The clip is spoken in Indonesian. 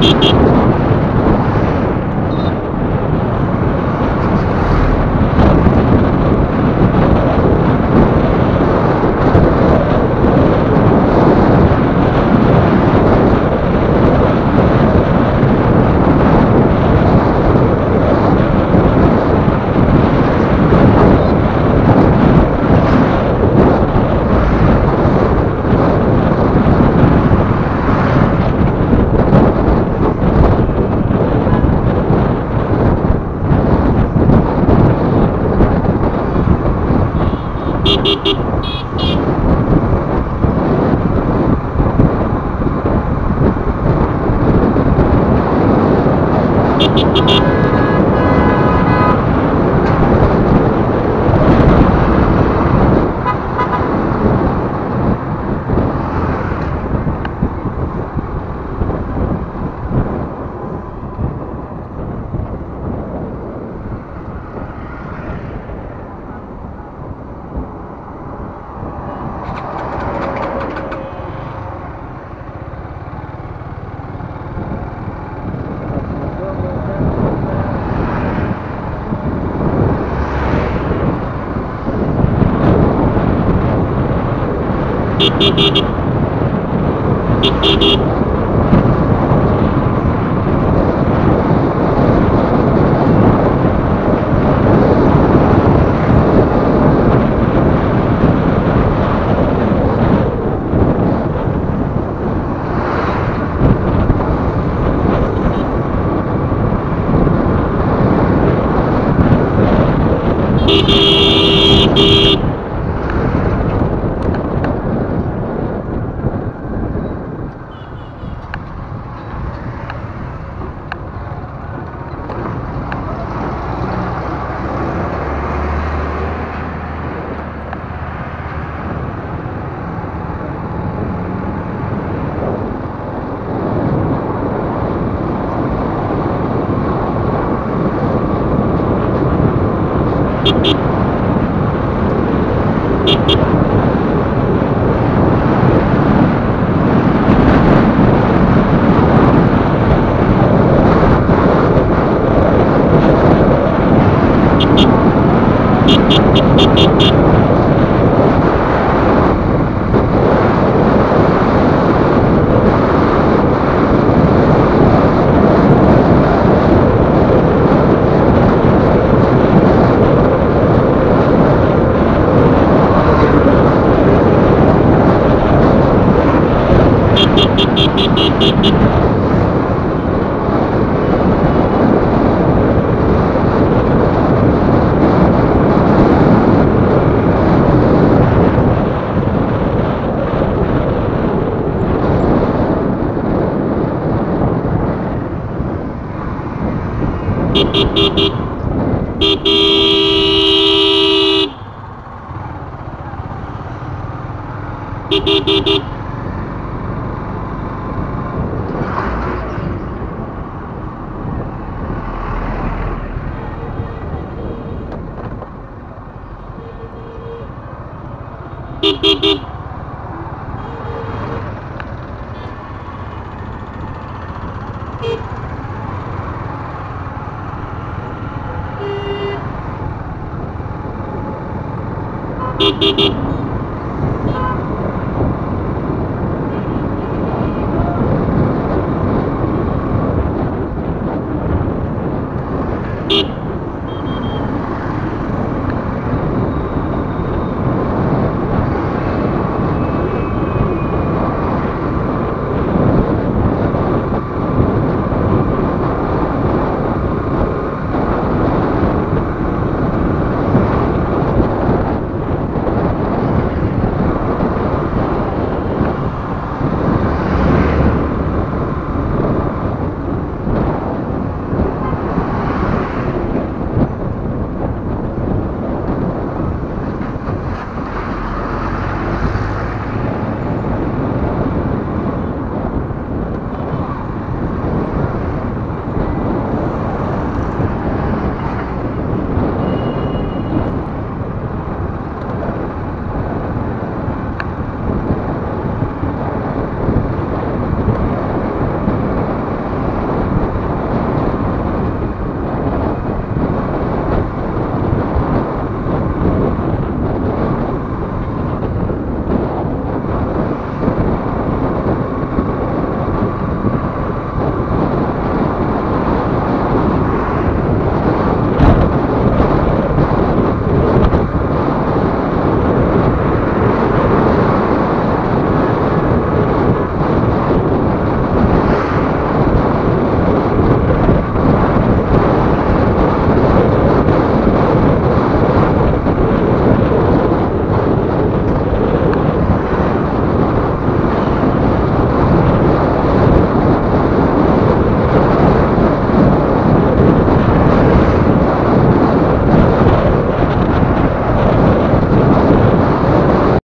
き っ Ha ha ha! Hehehehe. Hehehehe. Ha ha Beep, beep, Ha ha ha!